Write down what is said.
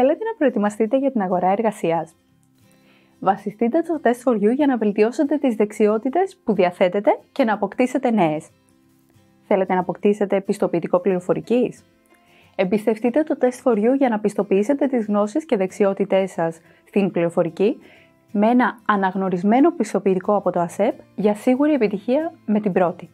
Θέλετε να προετοιμαστείτε για την αγορά εργασίας; Βασιστείτε στο τεστ for you για να βελτιώσετε τις δεξιότητες που διαθέτετε και να αποκτήσετε νέες. Θέλετε να αποκτήσετε πιστοποιητικό πληροφορικής; Εμπιστευτείτε το τεστ for you για να πιστοποιήσετε τις γνώσεις και δεξιότητές σας στην πληροφορική με ένα αναγνωρισμένο πιστοποιητικό από το ΑΣΕΠ για σίγουρη επιτυχία με την πρώτη.